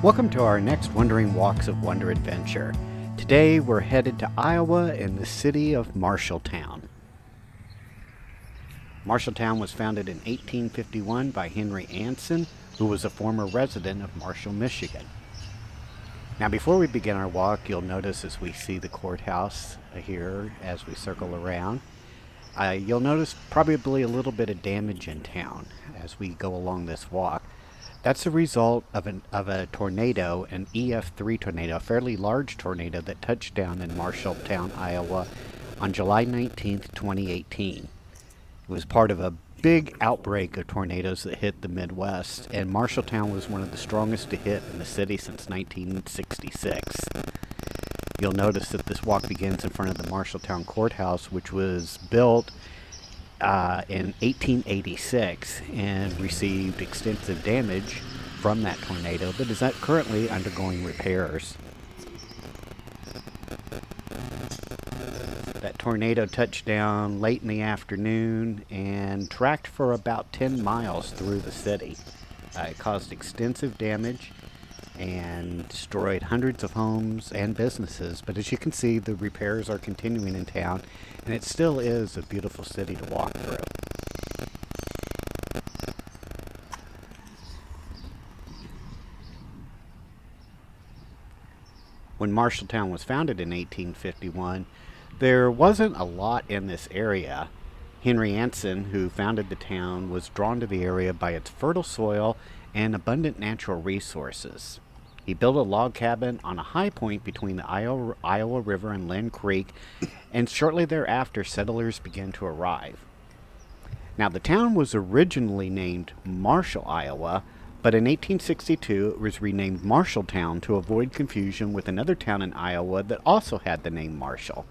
Welcome to our next Wandering Walks of Wonder adventure. Today we're headed to Iowa in the city of Marshalltown. Marshalltown was founded in 1851 by Henry Anson, who was a former resident of Marshall, Michigan. Now, before we begin our walk, you'll notice as we see the courthouse here as we circle around, uh, you'll notice probably a little bit of damage in town as we go along this walk. That's the result of, an, of a tornado, an EF3 tornado, a fairly large tornado that touched down in Marshalltown, Iowa on July 19th, 2018. It was part of a big outbreak of tornadoes that hit the Midwest, and Marshalltown was one of the strongest to hit in the city since 1966. You'll notice that this walk begins in front of the Marshalltown Courthouse, which was built uh, in 1886 and received extensive damage from that tornado, but is currently undergoing repairs. That tornado touched down late in the afternoon and tracked for about 10 miles through the city. Uh, it caused extensive damage and destroyed hundreds of homes and businesses, but as you can see, the repairs are continuing in town, and it still is a beautiful city to walk through. When Marshalltown was founded in 1851, there wasn't a lot in this area. Henry Anson, who founded the town, was drawn to the area by its fertile soil and abundant natural resources. He built a log cabin on a high point between the Iowa, Iowa River and Linn Creek, and shortly thereafter, settlers began to arrive. Now, the town was originally named Marshall, Iowa, but in 1862 it was renamed Marshalltown to avoid confusion with another town in Iowa that also had the name Marshall.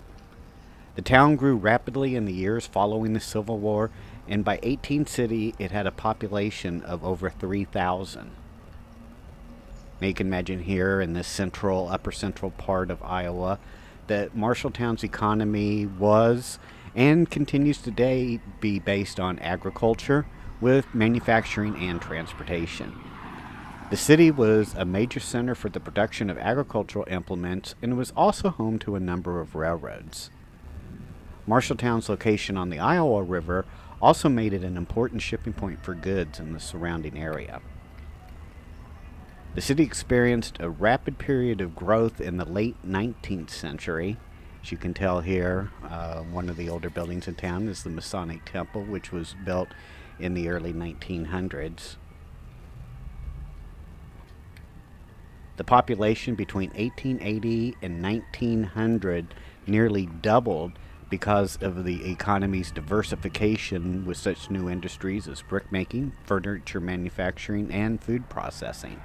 The town grew rapidly in the years following the Civil War, and by 1860 it had a population of over 3,000. Now you can imagine here in this central, upper central part of Iowa that Marshalltown's economy was and continues today be based on agriculture with manufacturing and transportation. The city was a major center for the production of agricultural implements and was also home to a number of railroads. Marshalltown's location on the Iowa River also made it an important shipping point for goods in the surrounding area. The city experienced a rapid period of growth in the late 19th century. As you can tell here, uh, one of the older buildings in town is the Masonic Temple, which was built in the early 1900s. The population between 1880 and 1900 nearly doubled because of the economy's diversification with such new industries as brickmaking, furniture manufacturing, and food processing.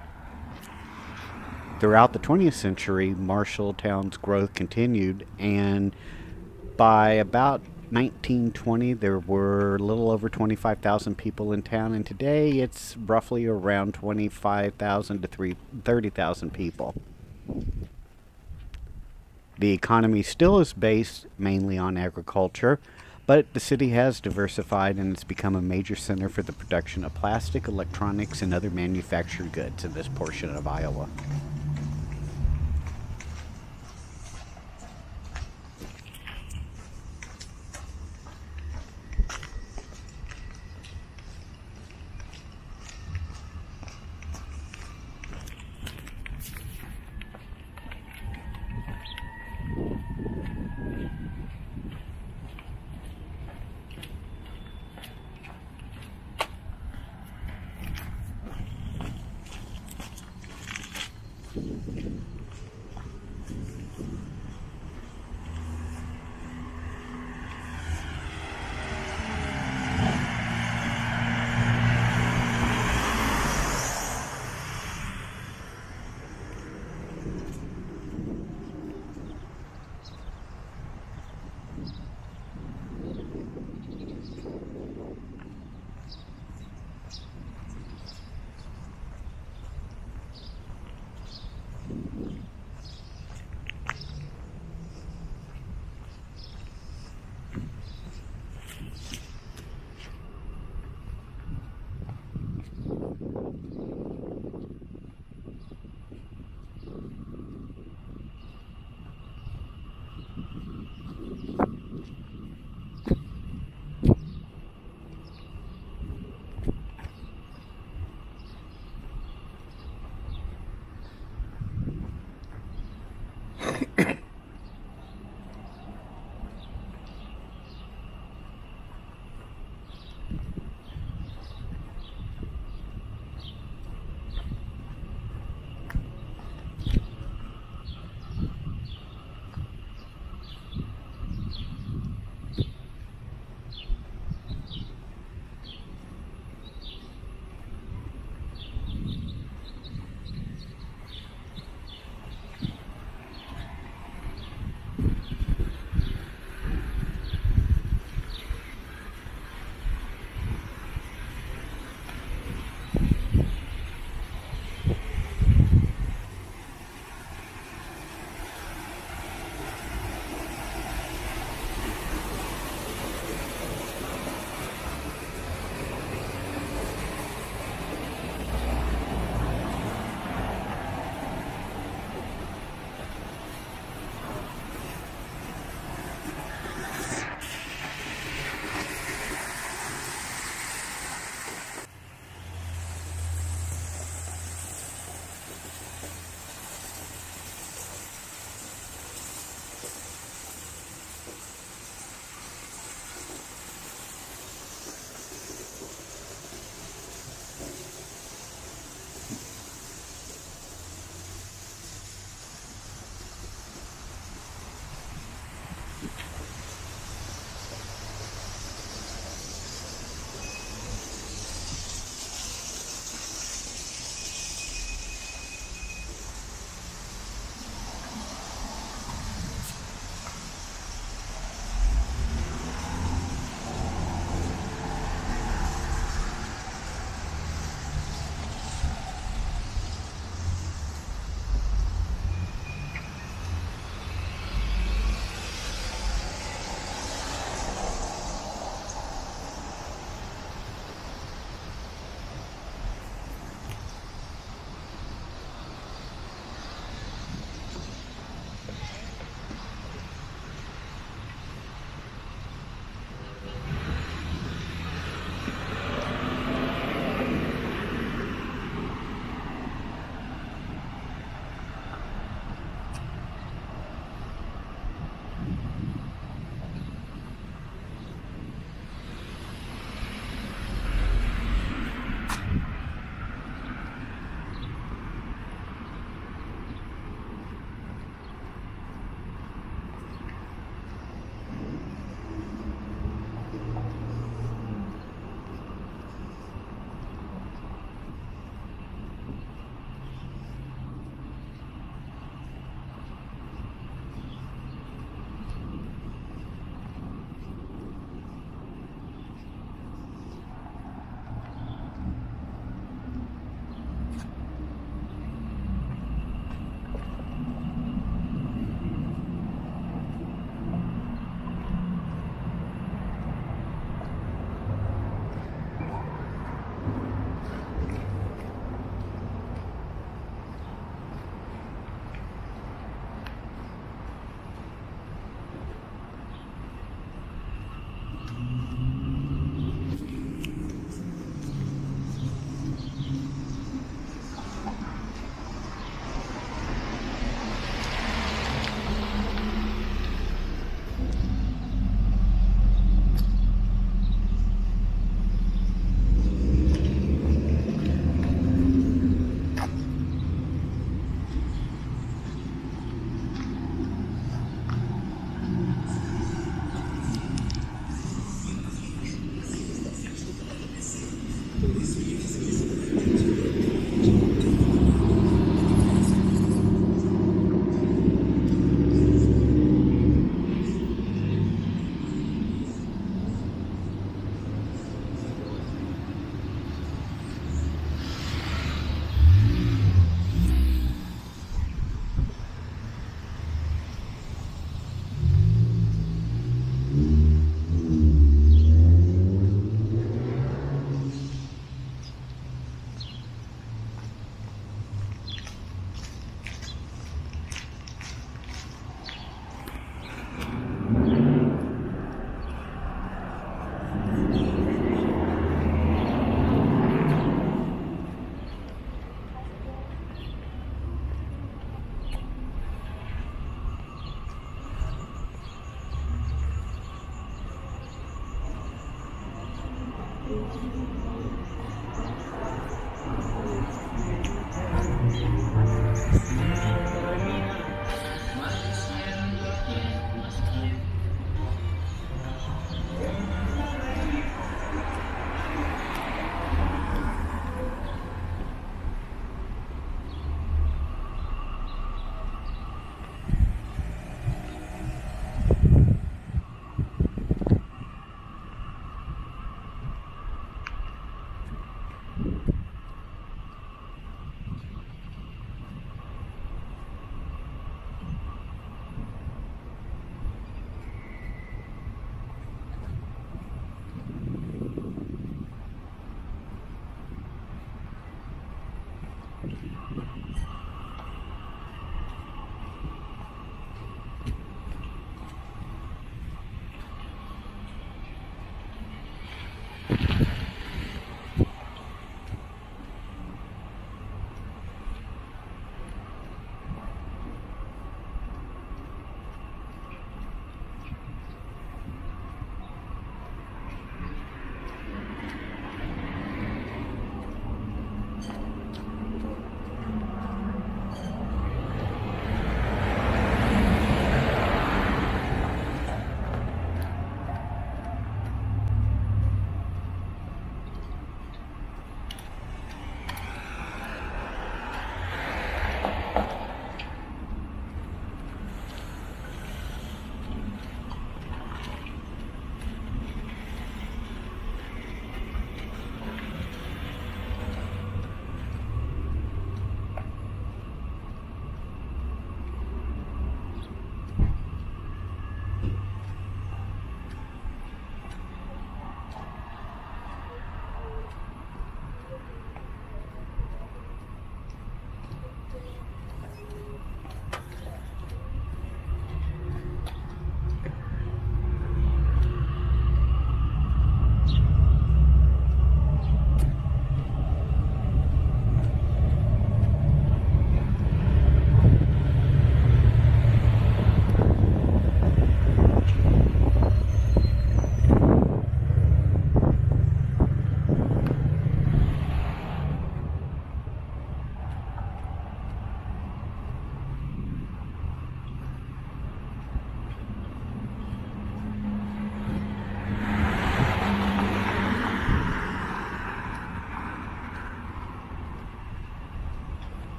Throughout the 20th century, Marshalltown's growth continued, and by about 1920, there were a little over 25,000 people in town, and today it's roughly around 25,000 to 30,000 people. The economy still is based mainly on agriculture, but the city has diversified and it's become a major center for the production of plastic, electronics, and other manufactured goods in this portion of Iowa.